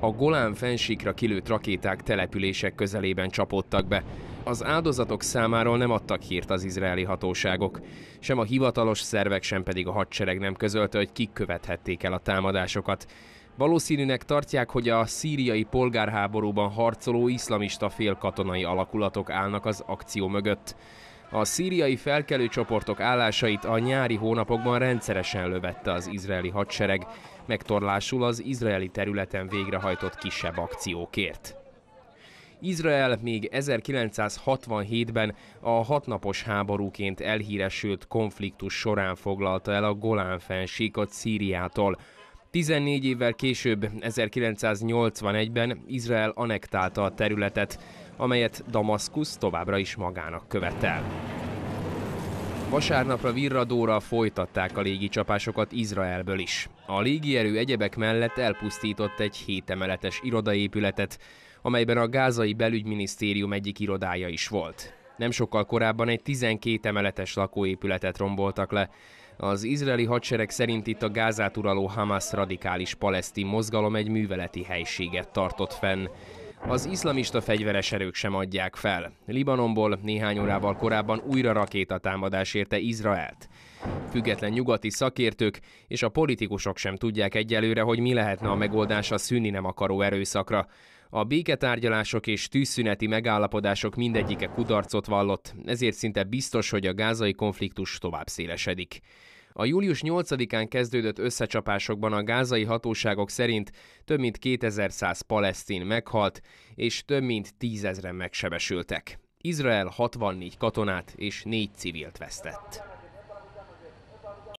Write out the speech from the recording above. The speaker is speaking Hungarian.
A Golán fensíkra kilőtt rakéták települések közelében csapódtak be. Az áldozatok számáról nem adtak hírt az izraeli hatóságok. Sem a hivatalos szervek, sem pedig a hadsereg nem közölte, hogy kik követhették el a támadásokat. Valószínűnek tartják, hogy a szíriai polgárháborúban harcoló iszlamista félkatonai alakulatok állnak az akció mögött. A szíriai felkelő csoportok állásait a nyári hónapokban rendszeresen lövette az izraeli hadsereg, megtorlásul az izraeli területen végrehajtott kisebb akciókért. Izrael még 1967-ben a hatnapos háborúként elhíresült konfliktus során foglalta el a Golán fensíkot Szíriától, 14 évvel később, 1981-ben Izrael anektálta a területet, amelyet Damaszkusz továbbra is magának követel. Vasárnapra virradóra folytatták a légicsapásokat Izraelből is. A légierő egyebek mellett elpusztított egy hétemeletes irodaépületet, amelyben a gázai belügyminisztérium egyik irodája is volt. Nem sokkal korábban egy 12 emeletes lakóépületet romboltak le. Az izraeli hadsereg szerint itt a Gázát uraló Hamas radikális palesztin mozgalom egy műveleti helységet tartott fenn. Az iszlamista fegyveres erők sem adják fel. Libanonból néhány órával korábban újra rakétatámadás érte Izraelt. Független nyugati szakértők és a politikusok sem tudják egyelőre, hogy mi lehetne a megoldás a szűni nem akaró erőszakra. A béketárgyalások és tűzszüneti megállapodások mindegyike kudarcot vallott, ezért szinte biztos, hogy a gázai konfliktus tovább szélesedik. A július 8-án kezdődött összecsapásokban a gázai hatóságok szerint több mint 2100 palesztin meghalt, és több mint 10 megsebesültek. Izrael 64 katonát és 4 civilt vesztett.